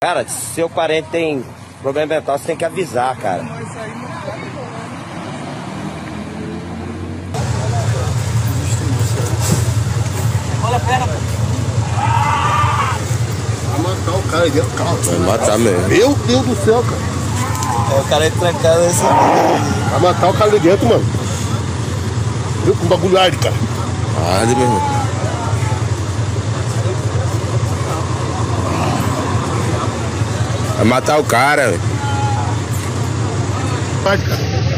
Cara, se seu parente tem problema mental, você tem que avisar, cara. Olha, pera, pô. Vai matar o cara aí dentro do carro. Vai matar mesmo. Meu Deus do céu, cara. É, o cara é trancado nesse. Vai matar o cara ali dentro, mano. Viu com bagulho arde, cara. Arde, meu irmão. Vai matar o cara. Arde, cara.